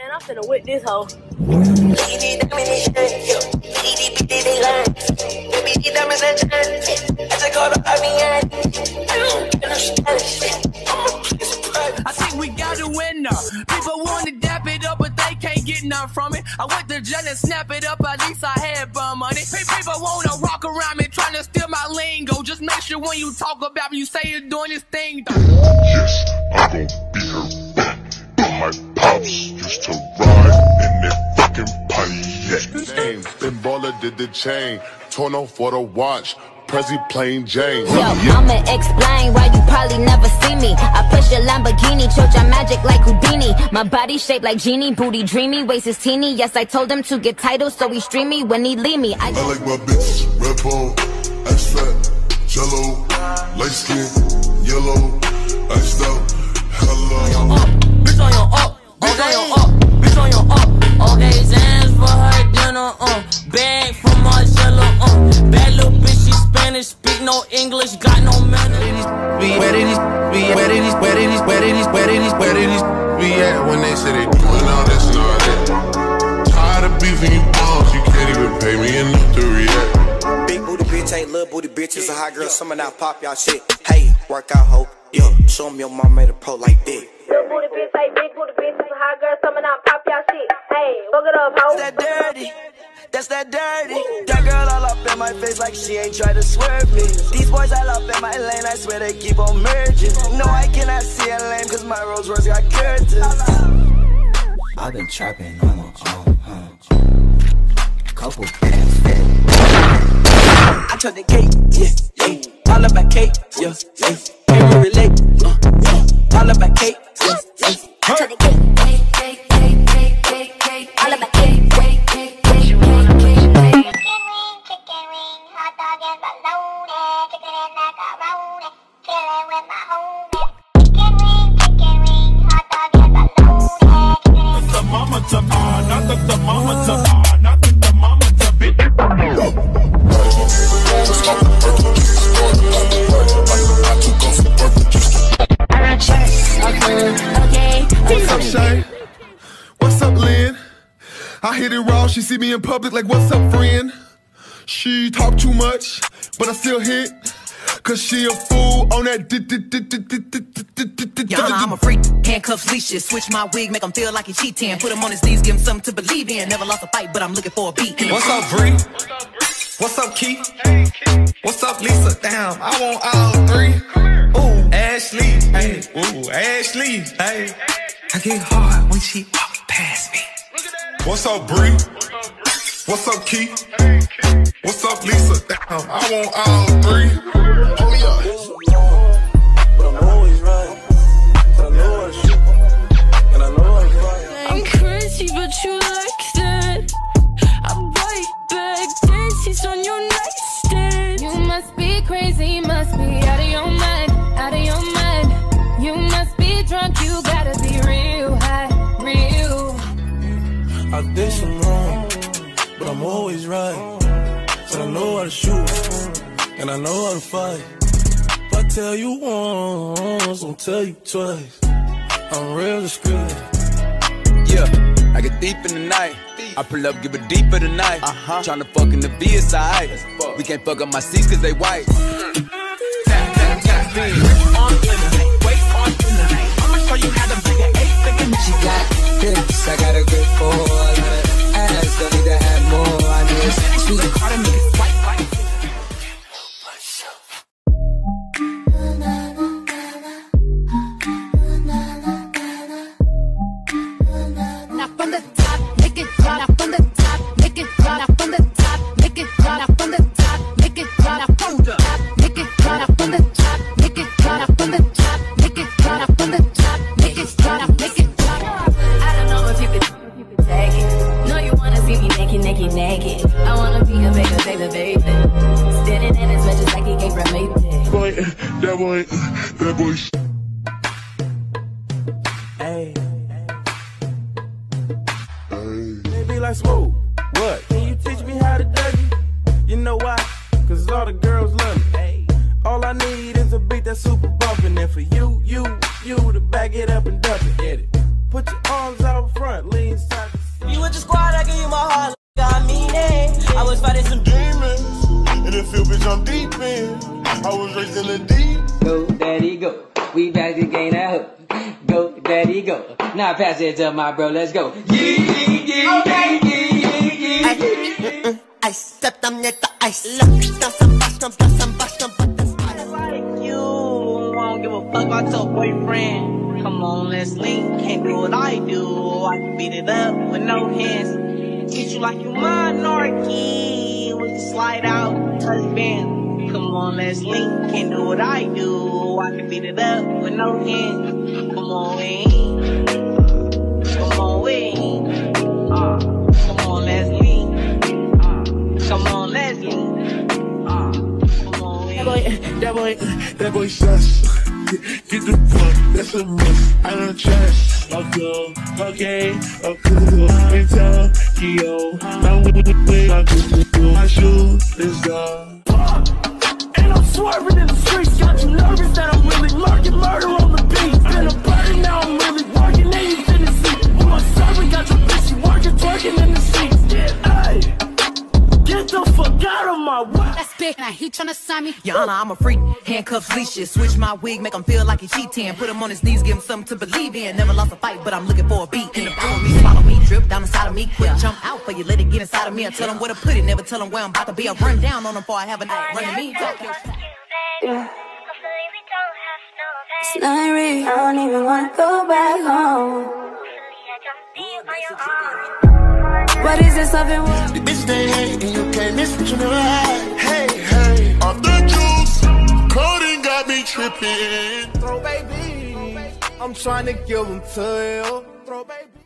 Man, I'm finna whip this hoe. I think we got a winner. People want to dap it up, but they can't get none from it. I went to jail and snap it up, at least I had bum money. People want to rock around me, trying to steal my lingo. Just make sure when you talk about me, you say you're doing this thing. Yes, I'm gon' be her back. But my pops used to ride in that fucking Pontiac. Name, then baller did the chain. Torn off for the watch. Prezi plain Jane. Yo, I'ma explain why you probably never see me. I push a Lamborghini, choke your magic like Houdini. My body shaped like genie, booty dreamy, waist is teeny. Yes, I told him to get titles, so he stream me when he leave me. I I like my bitches red bone, ice fat, jello, light skin, yellow, iced out, hello. Bitch on your up, bitch on your up, bitch on your up. Okay, Zans for her dinner, uh. Bag from Marcella, uh. Bad little bitch, she Spanish, speak no English, got no manners. Where did these be? Where did these? Where did these? Where did these? Where did these? Where did these be at when they say they doing all this and all that? Tired of beefing you balls, you can't even pay me enough to react. Big booty bitch ain't little booty bitch. It's a hot girl summer now. Pop y'all shit. Hey, work out hoe. Yeah, show 'em your mom made a pro like that. Little booty bitch, like big booty bitch. Some hot girl, coming out, pop y'all shit. Hey, fuck it up, hoe. that dirty. That's that dirty. That girl all up in my face like she ain't try to swerve me. These boys all up in my lane, I swear they keep on merging. No, I cannot see a lane cause my Rolls Royce got curtains. I've been trapping on my own, huh? Couple bands fit. I took the cake, yeah, yeah. All about cake, yeah, yeah. Can't really relate, uh, uh. All about cake, I hit it raw. She see me in public like, what's up, friend? She talk too much, but I still hit. Cause she a fool on that. Know I'm a freak. Handcuffs, leashes. Switch my wig, make him feel like he cheating. Put him on his knees, give him something to believe in. Never lost a fight, but I'm looking for a beat. What's up, Bree? What's up, Keith? What's up, Lisa? Damn, I want all three. Ooh, Ashley, hey, ooh, Ashley, hey. I get hard when she walk past me. What's up, Bree? What's up, Keith? What's up, Lisa? Damn, I want all three. Oh, yeah. I did some wrong, but I'm always right. Said I know how to shoot, and I know how to fight. If I tell you once, I'll tell you twice. I'm real discreet. Yeah, I get deep in the night. I pull up, give it deeper tonight. Uh-huh. Tryna fuck in the VSI. We can't fuck up my seats cause they white. man just like he came from Maytag. Boy, that boy, that boy. Hey. Hey. They be like, smooth. What? Can you teach me how to dug You know why? Cause all the girls love me. All I need is a beat that's super bumpin'. And for you, you, you to back it up and dump it. Get it. Put your arms out front, lean side to side. You with the squad, I give you my heart. I mean it. I was fighting some in field, bitch, I'm deep in. I was raised in the deep. Go, daddy, go. We back to gain that hook. Go, daddy, go. Now pass it to my bro, let's go. Yee, yee, yee, okay. yee, yee, yee, yee. I stepped on the ice. Look, down some bust, some bust, some bust, some bust. like you. I don't give a fuck about your boyfriend. Come on, let's link. Can't do what I do. I can beat it up with no hands. Treat you like you monarchy. We can slide out, touch band. Come on, let's link. Can't do what I do. I can beat it up with no hands. Come on, we. Come on, we. Uh, come on, let's. Uh, come on, let's. Uh. That boy, that boy, that boy sus. The that's a must. I don't trust. Okay, okay, okay. In Tokyo, I'm with the My shoe is gone. And I'm swerving in the now he tryna sign me. Your Honor, I'm a freak. Handcuffs, leashes. Switch my wig, make him feel like he cheating. Put him on his knees, give him something to believe in. Never lost a fight, but I'm looking for a beat. In the follow me, follow me, drip down inside of me. Quick jump out for you, let it get inside of me. I tell him where to put it, never tell him where I'm about to be. I run down on him before I have a night. Running me, talk your shit. It's not real. I don't even wanna go back home. What is this loving world? The bitch they hate and you can't miss what you never had. Got me tripping. Throw baby, I'm trying to give them to you. Throw baby.